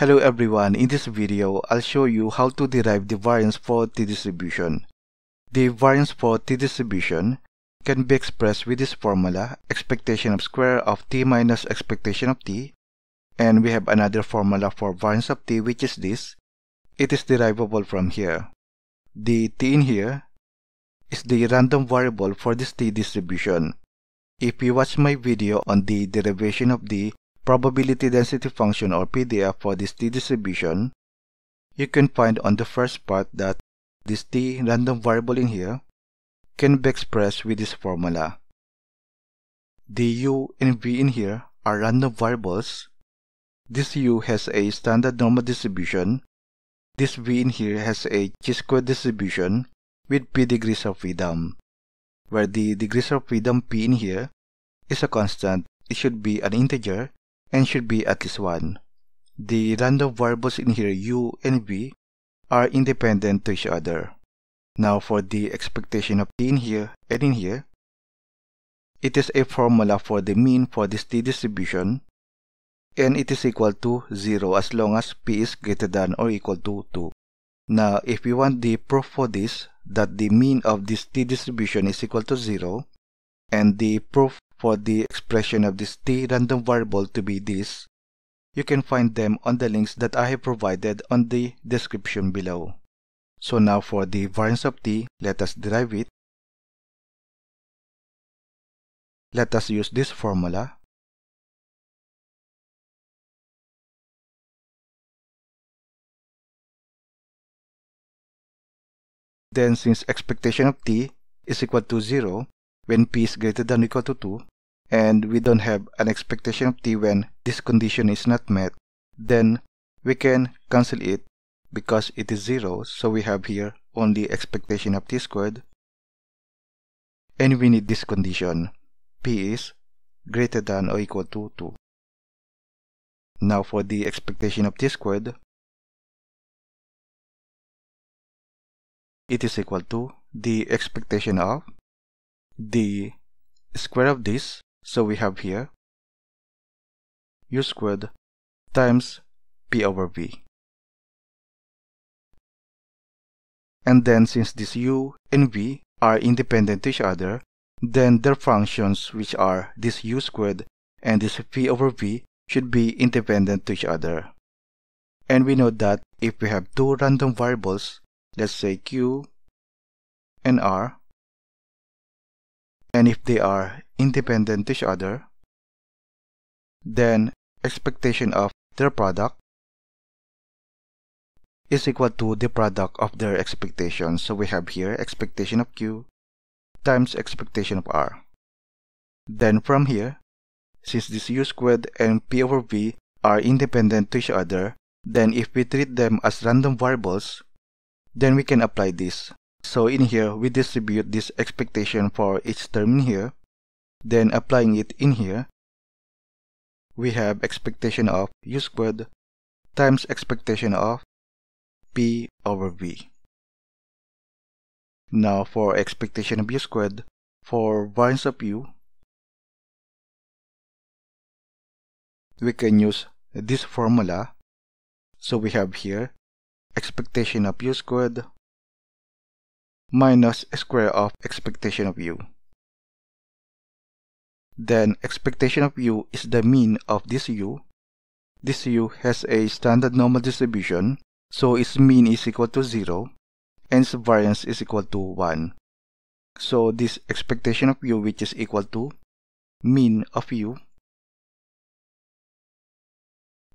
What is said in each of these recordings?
Hello everyone, in this video, I'll show you how to derive the variance for t-distribution. The variance for t-distribution can be expressed with this formula, expectation of square of t minus expectation of t, and we have another formula for variance of t which is this. It is derivable from here. The t in here is the random variable for this t-distribution. If you watch my video on the derivation of the probability density function or PDF for this t-distribution, you can find on the first part that this t random variable in here can be expressed with this formula. The u and v in here are random variables. This u has a standard normal distribution. This v in here has a chi-square distribution with p degrees of freedom, where the degrees of freedom p in here is a constant. It should be an integer and should be at least 1. The random variables in here u and v are independent to each other. Now for the expectation of t in here and in here, it is a formula for the mean for this t distribution and it is equal to 0 as long as p is greater than or equal to 2. Now if we want the proof for this that the mean of this t distribution is equal to 0 and the proof for the expression of this t random variable to be this, you can find them on the links that I have provided on the description below. So now for the variance of t, let us derive it. Let us use this formula. Then since expectation of t is equal to 0, when p is greater than or equal to 2 and we don't have an expectation of t when this condition is not met, then we can cancel it because it is 0 so we have here only expectation of t squared. And we need this condition. P is greater than or equal to 2. Now for the expectation of t squared it is equal to the expectation of the square of this, so we have here u squared times p over v. And then since this u and v are independent to each other, then their functions which are this u squared and this p over v should be independent to each other. And we know that if we have two random variables, let's say q and r, and if they are independent to each other, then expectation of their product is equal to the product of their expectations. So we have here expectation of Q times expectation of R. Then from here, since this U squared and P over V are independent to each other, then if we treat them as random variables, then we can apply this. So in here, we distribute this expectation for each term in here. Then applying it in here, we have expectation of u squared times expectation of p over v. Now for expectation of u squared, for variance of u, we can use this formula. So we have here expectation of u squared minus square of expectation of u. Then expectation of u is the mean of this u. This u has a standard normal distribution, so its mean is equal to 0 and its variance is equal to 1. So this expectation of u which is equal to mean of u,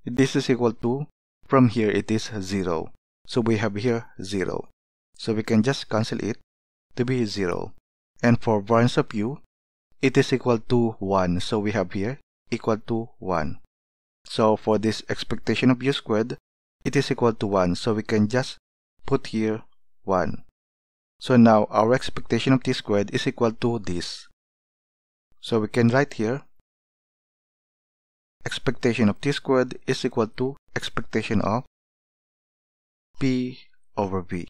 this is equal to, from here it is 0. So we have here 0. So we can just cancel it to be 0. And for variance of u, it is equal to 1. So we have here equal to 1. So for this expectation of u squared, it is equal to 1. So we can just put here 1. So now our expectation of t squared is equal to this. So we can write here expectation of t squared is equal to expectation of p over v.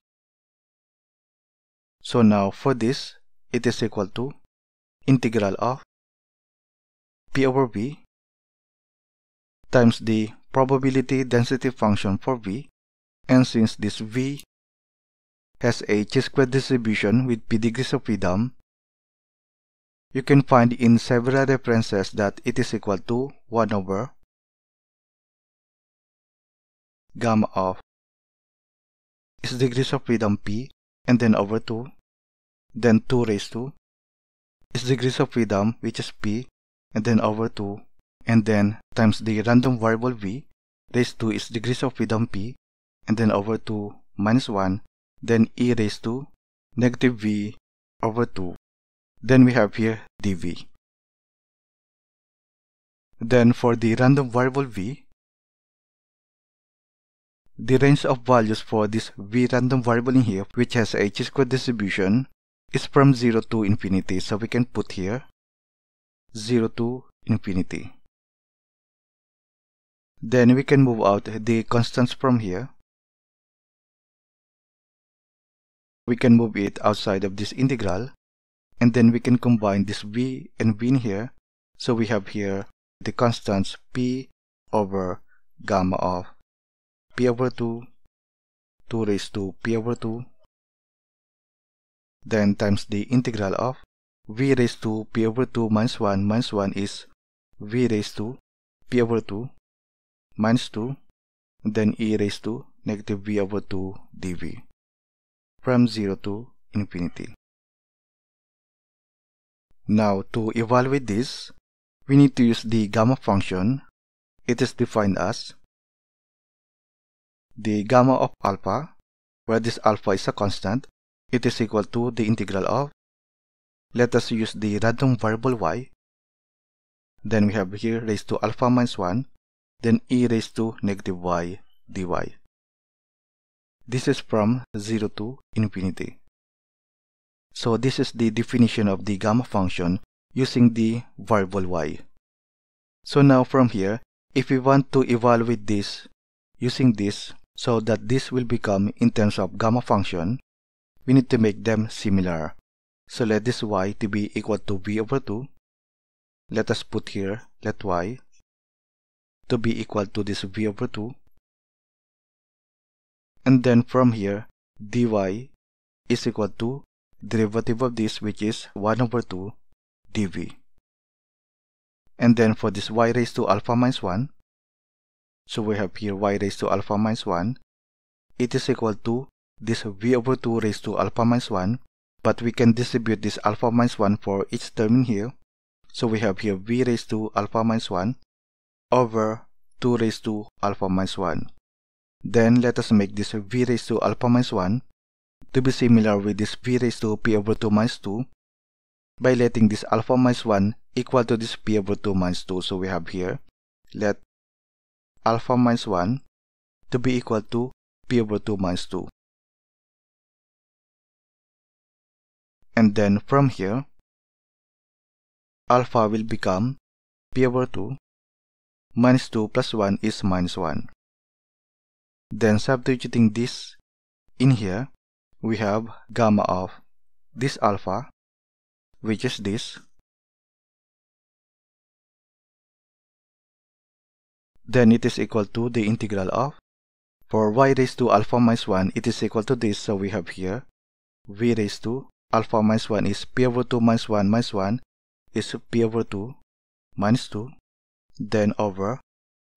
So now for this, it is equal to integral of p over v times the probability density function for v. And since this v has a chi-square distribution with p degrees of freedom you can find in several references that it is equal to 1 over gamma of is degrees of freedom p and then over 2 then 2 raised to is degrees of freedom which is p and then over 2 and then times the random variable v raised to is degrees of freedom p and then over 2 minus 1 then e raised to negative v over 2 then we have here dv then for the random variable v the range of values for this v random variable in here which has a chi-square distribution is from 0 to infinity so we can put here 0 to infinity. Then we can move out the constants from here. We can move it outside of this integral and then we can combine this v and v in here. So we have here the constants p over gamma of p over 2 2 raised to p over 2 then times the integral of v raised to p over 2 minus 1 minus 1 is v raised to p over 2 minus 2 then e raised to negative v over 2 dv from 0 to infinity. Now to evaluate this, we need to use the gamma function. It is defined as the gamma of alpha, where this alpha is a constant, it is equal to the integral of, let us use the random variable y, then we have here raised to alpha minus 1, then e raised to negative y dy. This is from 0 to infinity. So this is the definition of the gamma function using the variable y. So now from here, if we want to evaluate this using this so that this will become in terms of gamma function, we need to make them similar. So let this y to be equal to v over 2. Let us put here, let y to be equal to this v over 2 and then from here dy is equal to derivative of this which is 1 over 2 dv and then for this y raised to alpha minus 1 so we have here y raised to alpha minus 1 it is equal to this v over 2 raised to alpha minus 1 but we can distribute this alpha minus 1 for each term in here so we have here v raised to alpha minus 1 over 2 raised to alpha minus 1 then let us make this v raised to alpha minus 1 to be similar with this v raised to p over 2 minus 2 by letting this alpha minus 1 equal to this p over 2 minus 2. So we have here, let alpha minus 1 to be equal to p over 2 minus 2. And then from here, alpha will become p over 2 minus 2 plus 1 is minus 1. Then substituting this in here, we have gamma of this alpha, which is this. Then it is equal to the integral of, for y raised to alpha minus 1, it is equal to this, so we have here v raised to alpha minus 1 is p over 2 minus 1 minus 1 is p over 2 minus 2, then over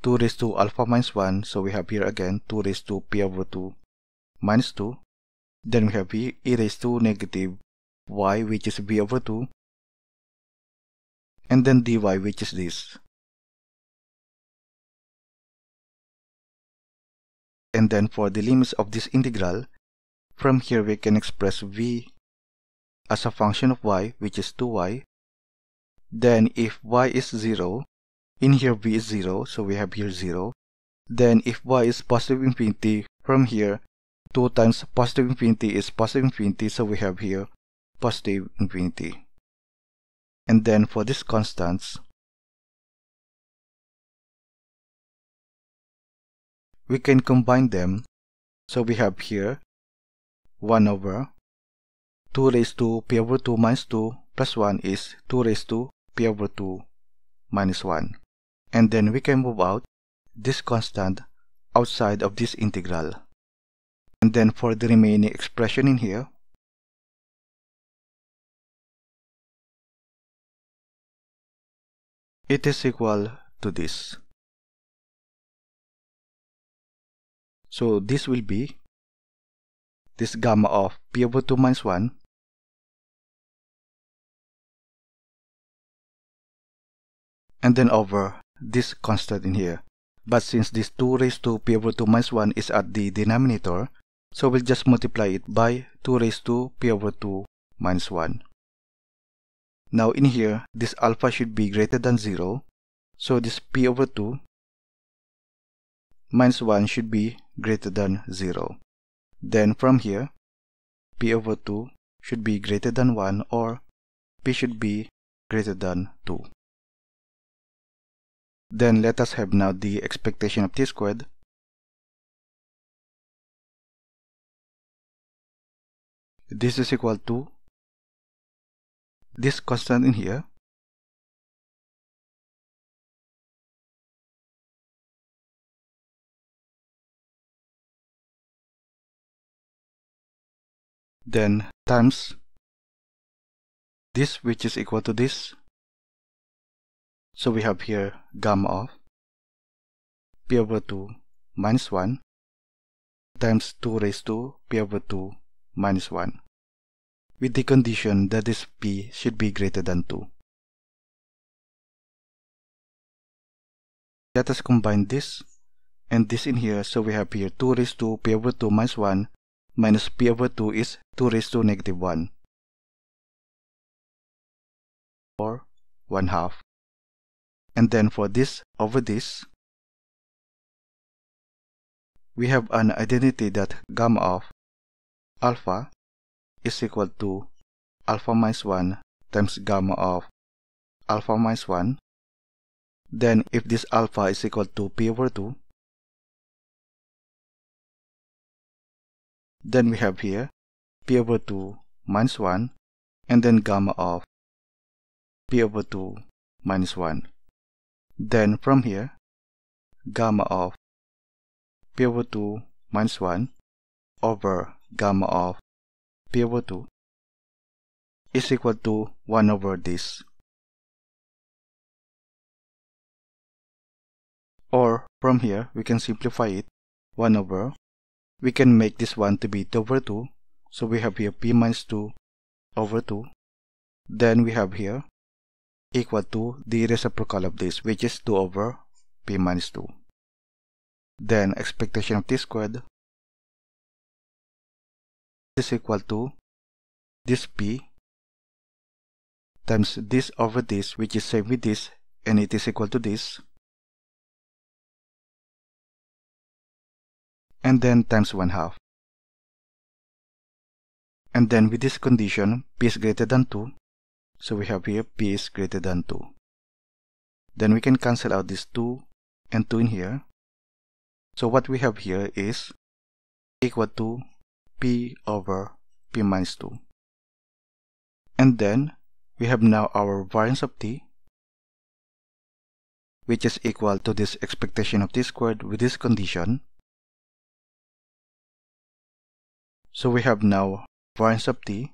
2 raised to alpha minus 1 so we have here again 2 raised to p over 2 minus 2 then we have e raised to negative y which is b over 2 and then dy which is this. And then for the limits of this integral from here we can express v as a function of y which is 2y then if y is 0 in here v is 0 so we have here 0 then if y is positive infinity from here 2 times positive infinity is positive infinity so we have here positive infinity. And then for these constants we can combine them. So we have here 1 over 2 raised to p over 2 minus 2 plus 1 is 2 raised to p over 2 minus 1 and then we can move out this constant outside of this integral. And then for the remaining expression in here, it is equal to this. So this will be this gamma of p over 2 minus 1 and then over this constant in here. But since this 2 raised to p over 2 minus 1 is at the denominator, so we'll just multiply it by 2 raised to p over 2 minus 1. Now in here, this alpha should be greater than 0. So this p over 2 minus 1 should be greater than 0. Then from here, p over 2 should be greater than 1 or p should be greater than 2. Then let us have now the expectation of t squared. This is equal to this constant in here then times. This which is equal to this. So we have here gamma of p over 2 minus 1 times 2 raised to p over 2 minus 1 with the condition that this p should be greater than 2. Let us combine this and this in here. So we have here 2 raised to p over 2 minus 1 minus p over 2 is 2 raised to negative 1 or 1 half. And then for this over this we have an identity that gamma of alpha is equal to alpha minus 1 times gamma of alpha minus 1 then if this alpha is equal to p over 2 then we have here p over 2 minus 1 and then gamma of p over 2 minus 1 then from here gamma of p over 2 minus 1 over gamma of p over 2 is equal to 1 over this. Or from here we can simplify it 1 over. We can make this 1 to be 2 over 2. So we have here p minus 2 over 2. Then we have here equal to the reciprocal of this which is 2 over p minus 2. Then expectation of t squared is equal to this p times this over this which is same with this and it is equal to this and then times 1 half and then with this condition p is greater than 2 so we have here p is greater than 2 then we can cancel out this 2 and 2 in here so what we have here is equal to p over p minus 2. And then we have now our variance of t which is equal to this expectation of t squared with this condition. So we have now variance of t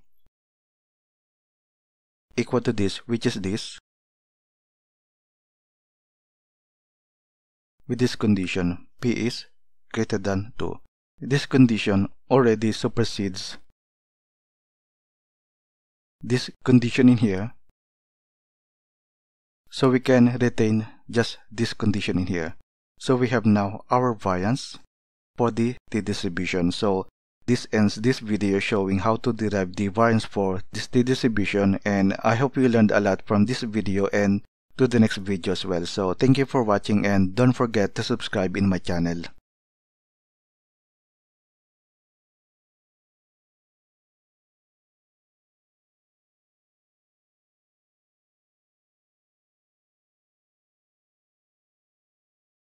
equal to this which is this with this condition p is greater than 2. This condition already supersedes this condition in here. So we can retain just this condition in here. So we have now our variance for the t-distribution. So this ends this video showing how to derive the variance for this t-distribution and I hope you learned a lot from this video and to the next video as well. So thank you for watching and don't forget to subscribe in my channel.